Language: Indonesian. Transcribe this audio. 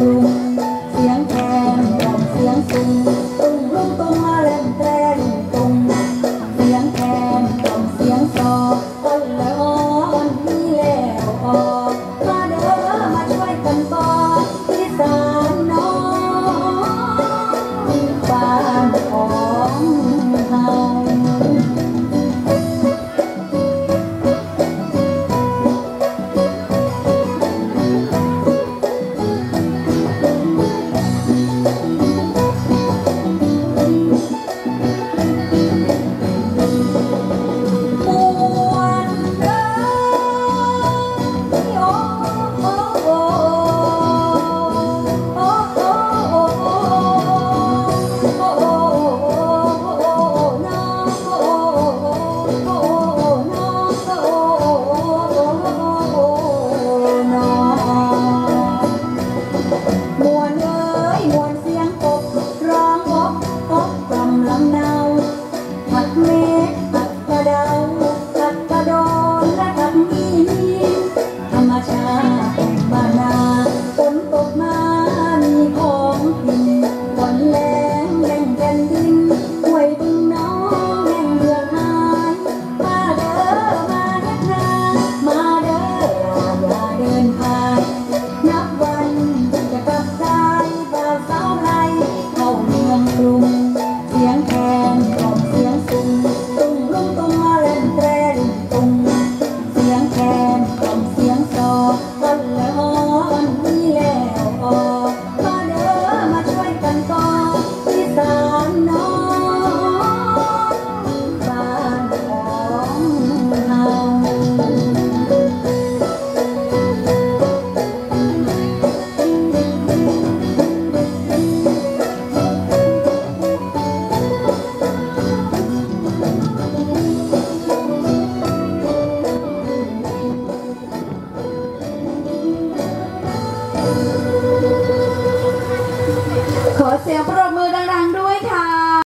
selalu yang สียงปรบมือดั